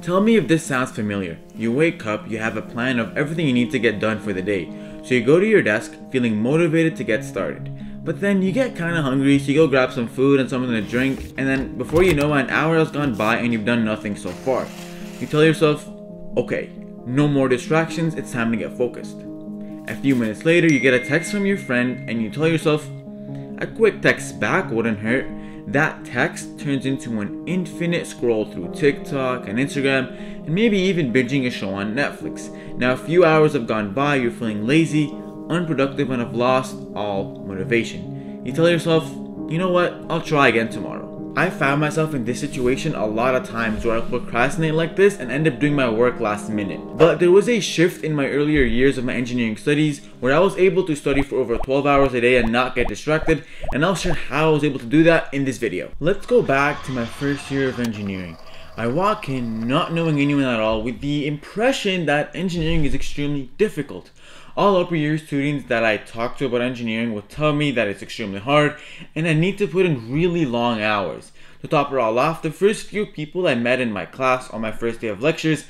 Tell me if this sounds familiar. You wake up, you have a plan of everything you need to get done for the day. So you go to your desk feeling motivated to get started. But then you get kinda hungry, so you go grab some food and something to drink, and then before you know it, an hour has gone by and you've done nothing so far. You tell yourself, okay, no more distractions, it's time to get focused. A few minutes later, you get a text from your friend and you tell yourself, a quick text back wouldn't hurt, that text turns into an infinite scroll through TikTok and Instagram, and maybe even binging a show on Netflix. Now, a few hours have gone by, you're feeling lazy, unproductive, and have lost all motivation. You tell yourself, you know what, I'll try again tomorrow. I found myself in this situation a lot of times where I procrastinate like this and end up doing my work last minute. But there was a shift in my earlier years of my engineering studies where I was able to study for over 12 hours a day and not get distracted and I'll share how I was able to do that in this video. Let's go back to my first year of engineering. I walk in not knowing anyone at all with the impression that engineering is extremely difficult. All upper year students that I talk to about engineering will tell me that it's extremely hard and I need to put in really long hours. To top it all off, the first few people I met in my class on my first day of lectures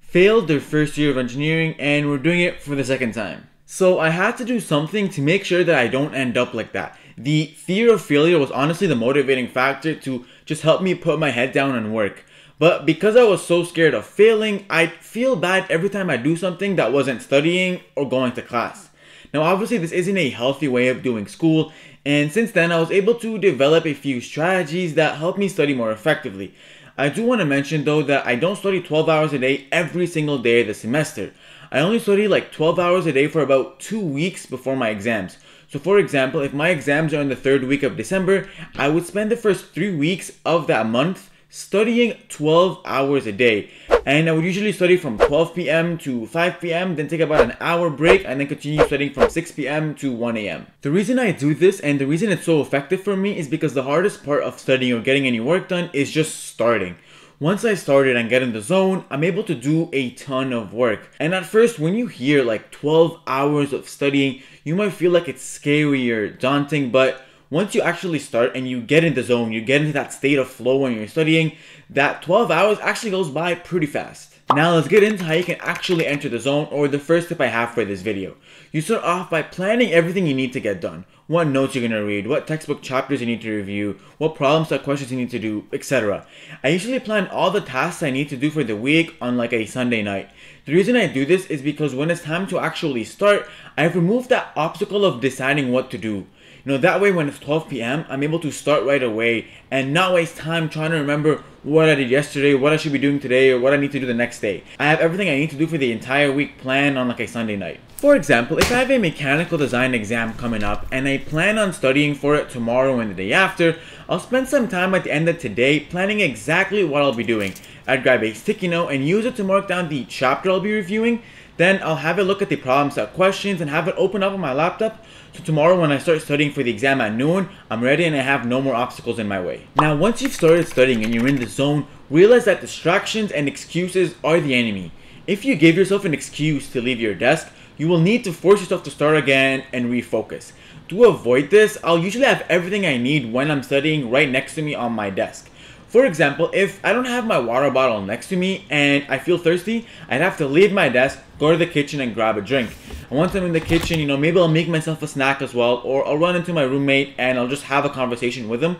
failed their first year of engineering and were doing it for the second time. So I had to do something to make sure that I don't end up like that. The fear of failure was honestly the motivating factor to just help me put my head down and work. But because I was so scared of failing, I'd feel bad every time I do something that wasn't studying or going to class. Now, obviously, this isn't a healthy way of doing school, and since then, I was able to develop a few strategies that help me study more effectively. I do want to mention though that I don't study 12 hours a day every single day of the semester. I only study like 12 hours a day for about two weeks before my exams. So for example, if my exams are in the third week of December, I would spend the first three weeks of that month studying 12 hours a day. And I would usually study from 12 p.m. to 5 p.m., then take about an hour break, and then continue studying from 6 p.m. to 1 a.m. The reason I do this and the reason it's so effective for me is because the hardest part of studying or getting any work done is just starting. Once I started and get in the zone, I'm able to do a ton of work. And at first, when you hear like 12 hours of studying, you might feel like it's scary or daunting, but once you actually start and you get in the zone, you get into that state of flow when you're studying, that 12 hours actually goes by pretty fast. Now let's get into how you can actually enter the zone or the first tip I have for this video. You start off by planning everything you need to get done. What notes you're going to read, what textbook chapters you need to review, what problem set questions you need to do, etc. I usually plan all the tasks I need to do for the week on like a Sunday night. The reason I do this is because when it's time to actually start, I've removed that obstacle of deciding what to do. You know, that way when it's 12 p.m., I'm able to start right away and not waste time trying to remember what I did yesterday, what I should be doing today, or what I need to do the next day. I have everything I need to do for the entire week planned on like a Sunday night. For example, if I have a mechanical design exam coming up and I plan on studying for it tomorrow and the day after, I'll spend some time at the end of today planning exactly what I'll be doing. I'd grab a sticky note and use it to mark down the chapter I'll be reviewing. Then I'll have a look at the problem set uh, questions and have it open up on my laptop so tomorrow when I start studying for the exam at noon, I'm ready and I have no more obstacles in my way. Now once you've started studying and you're in the zone, realize that distractions and excuses are the enemy. If you give yourself an excuse to leave your desk, you will need to force yourself to start again and refocus. To avoid this, I'll usually have everything I need when I'm studying right next to me on my desk. For example, if I don't have my water bottle next to me and I feel thirsty, I'd have to leave my desk, go to the kitchen and grab a drink. And once I'm in the kitchen, you know, maybe I'll make myself a snack as well, or I'll run into my roommate and I'll just have a conversation with him.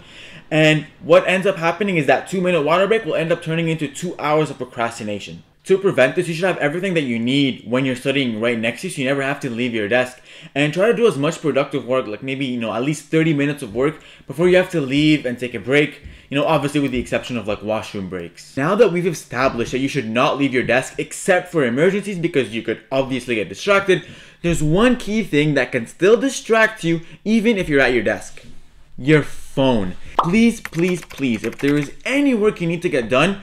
And what ends up happening is that two minute water break will end up turning into two hours of procrastination. To prevent this, you should have everything that you need when you're studying right next to you, so you never have to leave your desk. And try to do as much productive work, like maybe, you know, at least 30 minutes of work before you have to leave and take a break. You know, obviously with the exception of like washroom breaks. Now that we've established that you should not leave your desk except for emergencies because you could obviously get distracted, there's one key thing that can still distract you even if you're at your desk. Your phone. Please, please, please, if there is any work you need to get done,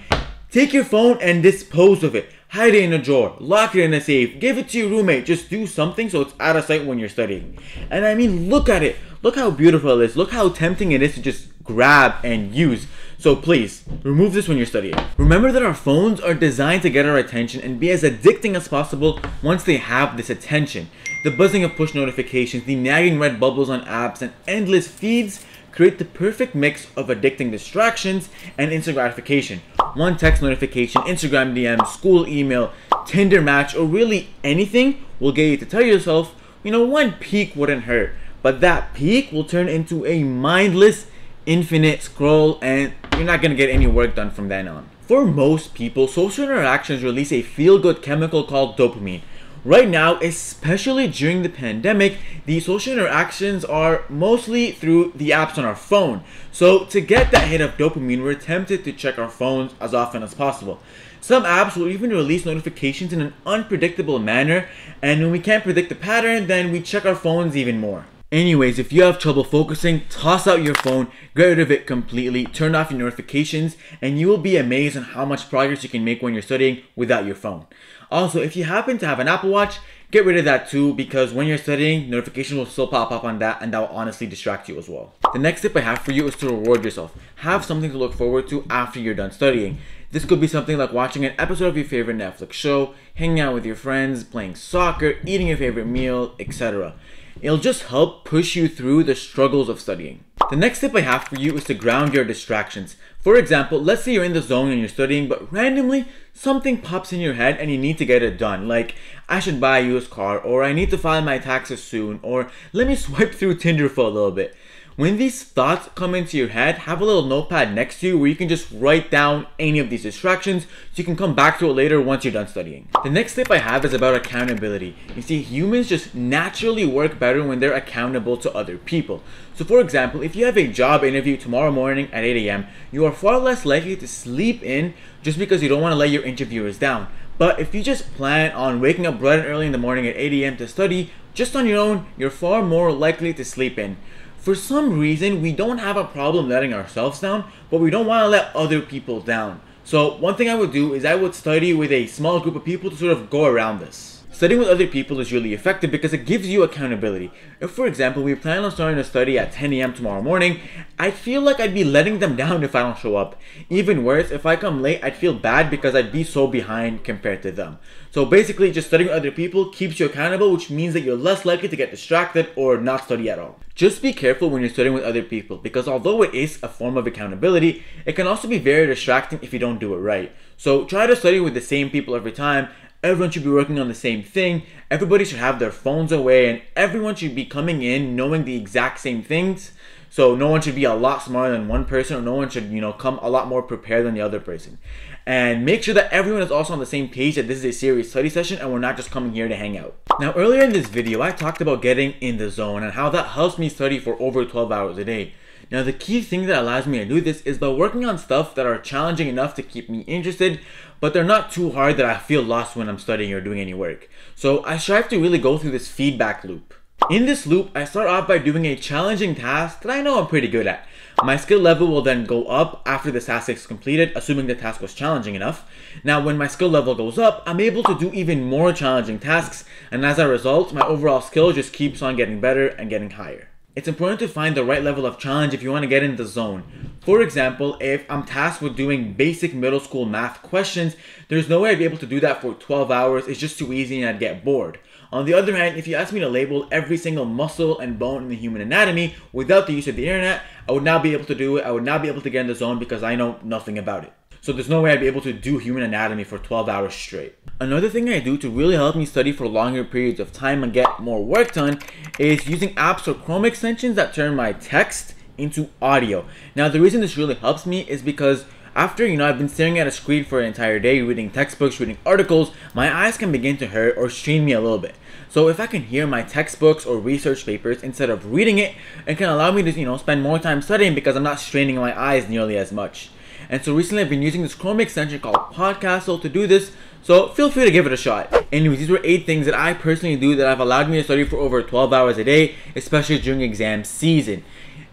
Take your phone and dispose of it. Hide it in a drawer, lock it in a safe, give it to your roommate. Just do something so it's out of sight when you're studying. And I mean, look at it. Look how beautiful it is. Look how tempting it is to just grab and use. So please, remove this when you're studying. Remember that our phones are designed to get our attention and be as addicting as possible once they have this attention. The buzzing of push notifications, the nagging red bubbles on apps, and endless feeds create the perfect mix of addicting distractions and instant gratification. One text notification, Instagram DM, school email, Tinder match, or really anything will get you to tell yourself, you know, one peek wouldn't hurt. But that peek will turn into a mindless, infinite scroll, and you're not gonna get any work done from then on. For most people, social interactions release a feel good chemical called dopamine. Right now, especially during the pandemic, the social interactions are mostly through the apps on our phone. So, to get that hit of dopamine, we're tempted to check our phones as often as possible. Some apps will even release notifications in an unpredictable manner, and when we can't predict the pattern, then we check our phones even more. Anyways, if you have trouble focusing, toss out your phone, get rid of it completely, turn off your notifications, and you will be amazed on how much progress you can make when you're studying without your phone. Also, if you happen to have an Apple Watch, get rid of that too because when you're studying, notifications will still pop up on that and that will honestly distract you as well. The next tip I have for you is to reward yourself. Have something to look forward to after you're done studying. This could be something like watching an episode of your favorite Netflix show, hanging out with your friends, playing soccer, eating your favorite meal, etc. It'll just help push you through the struggles of studying. The next tip I have for you is to ground your distractions. For example, let's say you're in the zone and you're studying, but randomly something pops in your head and you need to get it done. Like, I should buy a used car, or I need to file my taxes soon, or let me swipe through Tinder for a little bit. When these thoughts come into your head, have a little notepad next to you where you can just write down any of these distractions so you can come back to it later once you're done studying. The next tip I have is about accountability. You see, humans just naturally work better when they're accountable to other people. So for example, if you have a job interview tomorrow morning at 8 a.m., you are far less likely to sleep in just because you don't want to let your interviewers down. But if you just plan on waking up bright and early in the morning at 8 a.m. to study, just on your own, you're far more likely to sleep in. For some reason, we don't have a problem letting ourselves down, but we don't want to let other people down. So one thing I would do is I would study with a small group of people to sort of go around this. Studying with other people is really effective because it gives you accountability. If, for example, we plan on starting to study at 10 a.m. tomorrow morning, I feel like I'd be letting them down if I don't show up. Even worse, if I come late, I'd feel bad because I'd be so behind compared to them. So basically, just studying with other people keeps you accountable, which means that you're less likely to get distracted or not study at all. Just be careful when you're studying with other people because although it is a form of accountability, it can also be very distracting if you don't do it right. So try to study with the same people every time Everyone should be working on the same thing. Everybody should have their phones away, and everyone should be coming in knowing the exact same things. So no one should be a lot smarter than one person, or no one should, you know, come a lot more prepared than the other person. And make sure that everyone is also on the same page that this is a serious study session and we're not just coming here to hang out. Now earlier in this video, I talked about getting in the zone and how that helps me study for over 12 hours a day. Now the key thing that allows me to do this is by working on stuff that are challenging enough to keep me interested, but they're not too hard that I feel lost when I'm studying or doing any work. So I strive to really go through this feedback loop. In this loop, I start off by doing a challenging task that I know I'm pretty good at. My skill level will then go up after the task is completed, assuming the task was challenging enough. Now, when my skill level goes up, I'm able to do even more challenging tasks, and as a result, my overall skill just keeps on getting better and getting higher. It's important to find the right level of challenge if you want to get in the zone. For example, if I'm tasked with doing basic middle school math questions, there's no way I'd be able to do that for 12 hours. It's just too easy and I'd get bored. On the other hand, if you ask me to label every single muscle and bone in the human anatomy without the use of the internet, I would not be able to do it. I would not be able to get in the zone because I know nothing about it. So there's no way I'd be able to do human anatomy for 12 hours straight. Another thing I do to really help me study for longer periods of time and get more work done is using apps or Chrome extensions that turn my text into audio. Now the reason this really helps me is because after, you know, I've been staring at a screen for an entire day, reading textbooks, reading articles, my eyes can begin to hurt or strain me a little bit. So if I can hear my textbooks or research papers instead of reading it, it can allow me to, you know, spend more time studying because I'm not straining my eyes nearly as much. And so recently I've been using this Chrome extension called Podcastle to do this, so feel free to give it a shot. Anyways, these were 8 things that I personally do that have allowed me to study for over 12 hours a day, especially during exam season.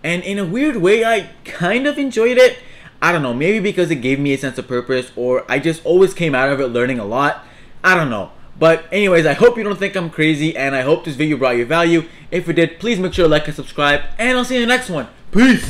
And in a weird way, I kind of enjoyed it. I don't know, maybe because it gave me a sense of purpose, or I just always came out of it learning a lot. I don't know. But anyways, I hope you don't think I'm crazy, and I hope this video brought you value. If it did, please make sure to like and subscribe, and I'll see you in the next one. Peace!